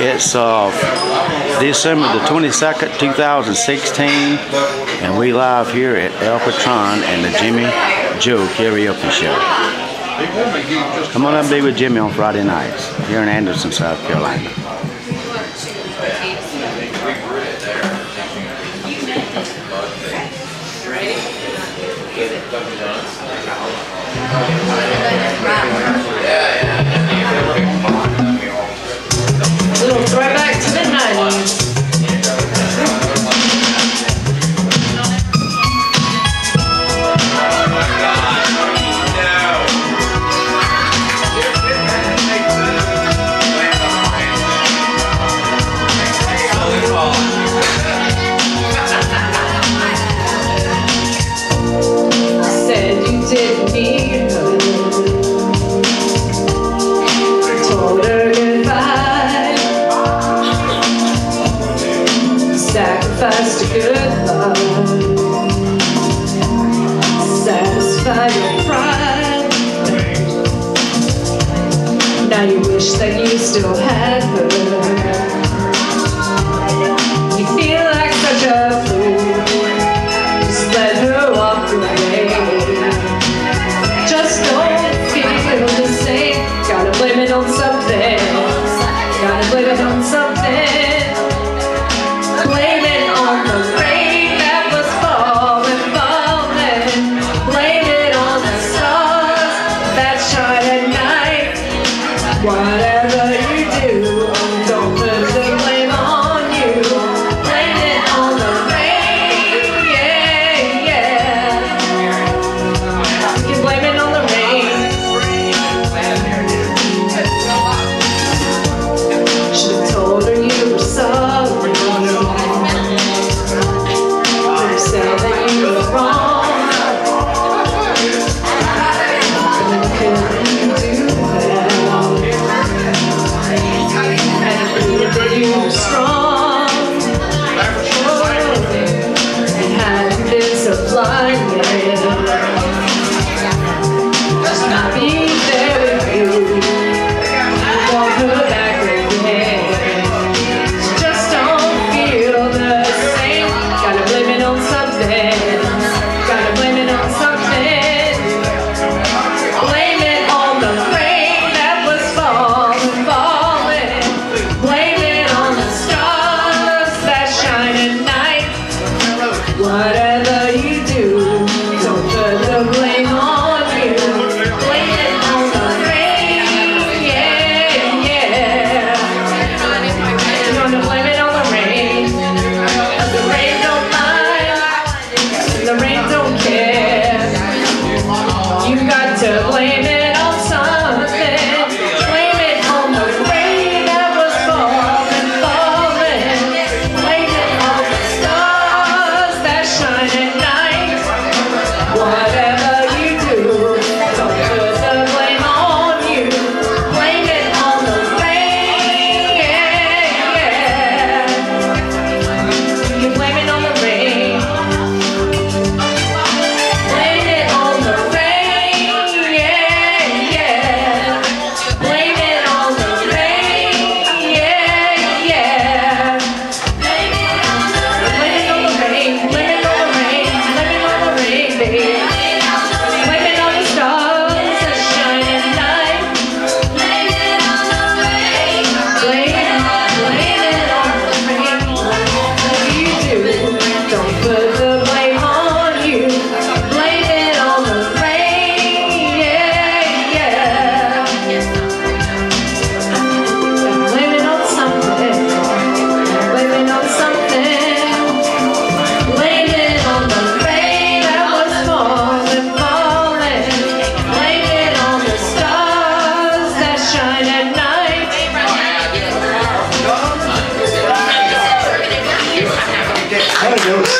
It's uh, December the 22nd, 2016, and we live here at El Patron and the Jimmy Joe Karaoke Show. Come on up and be with Jimmy on Friday nights here in Anderson, South Carolina. Now you wish that you still had her. You feel like such a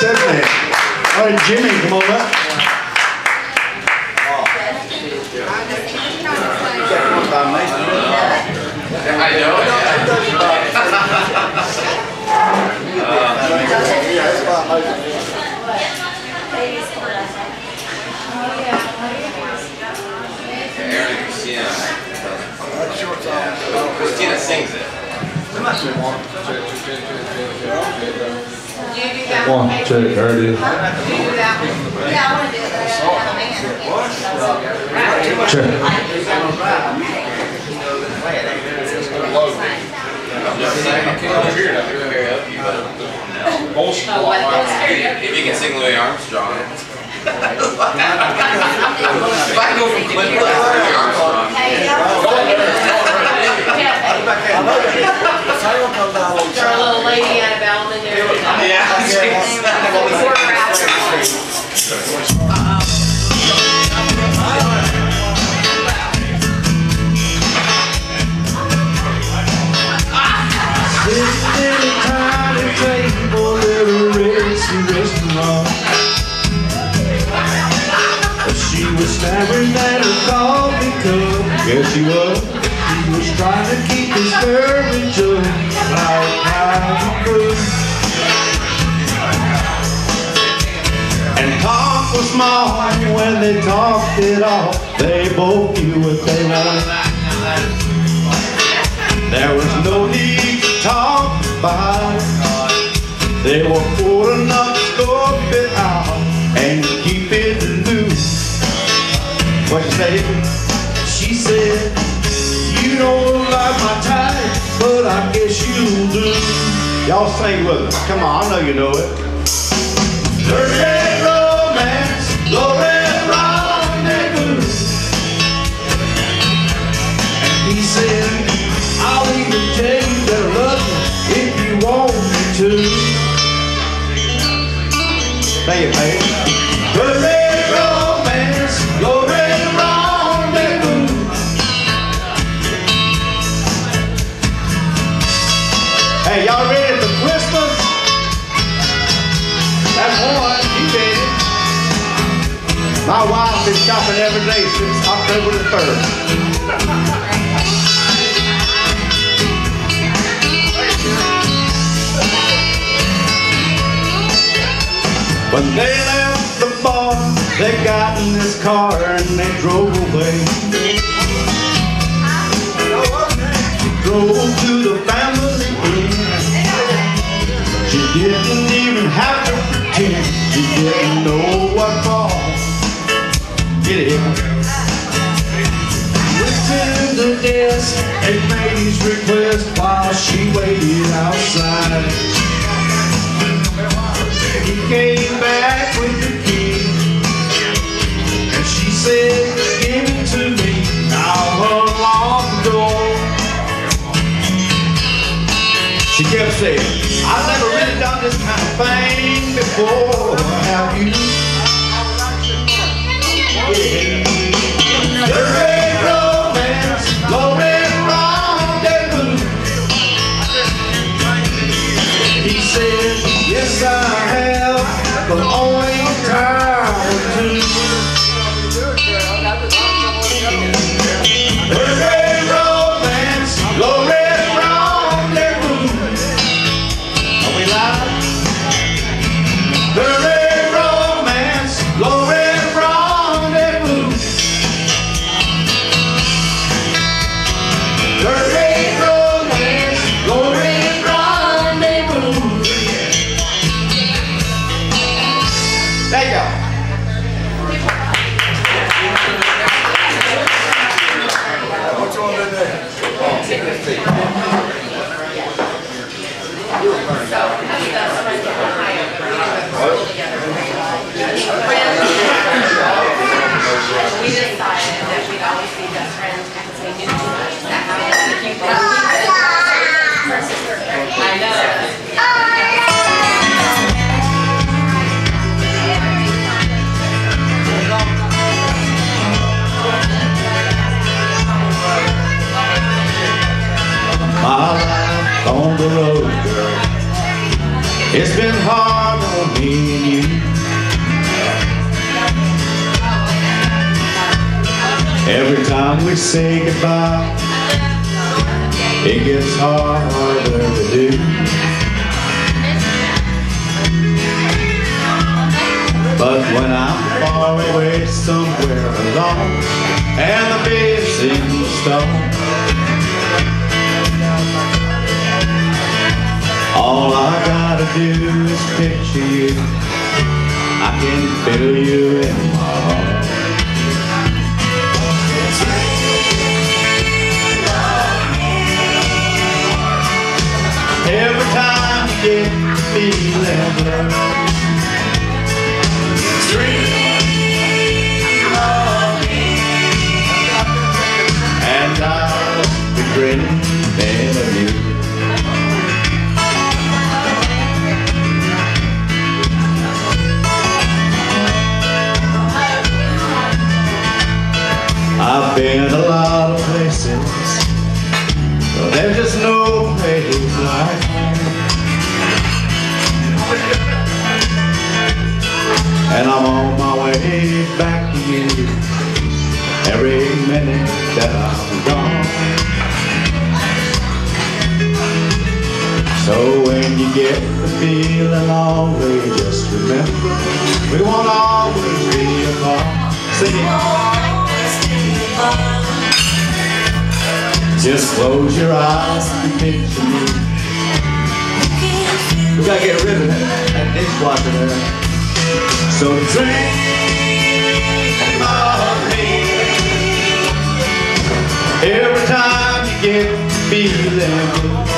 Yes, definitely. All right, Jimmy, come on up. I know. Christina sings it one? Yeah, I wanna do it, but I don't have a man. Check. What? If you can sing Louis Armstrong. if I go from Clint Black to Louis Armstrong. Hey, Throw a little lady out of Bellman in there. Before or after? Sitting at a table at a racy restaurant. She was staring at her coffee cup. Yes, she was. He was trying to keep his courage up like how he could. Was small when they talked it off. They both knew what they wanted. There was no need to talk about it. They were cool enough to scope it out and keep it loose. What you say? She said, You don't like my type, but I guess you do. Y'all sing with us. Come on, I know you know it. Dirty You, When they left the bar, they got in this car and they drove away. Drove to the family inn. She didn't even have to pretend she didn't know what for. Get it? Went to the desk してくれ。It's been hard on me and you. Every time we say goodbye, it gets harder to do. But when I'm far away somewhere alone, and the beer's in the stone, do is picture you. I can feel you in my heart. Every time you get the feeling dream of me, and I'll be grinning So when you get the feeling, always just remember we won't always be apart. Sing it. Just close your eyes and picture me. We gotta get rid of that, that dishwasher there. So dream of me. Every time you get the feeling.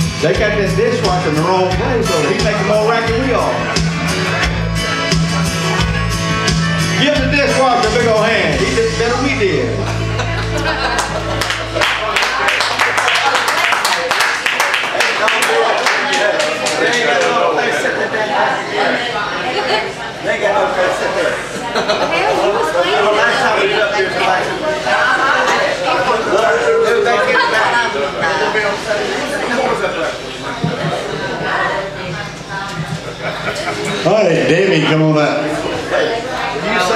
they got this dishwasher in the wrong place, so he's making more racket than we are. Give the dishwasher a big old hand. He did better we did. All right, Davey, come on up.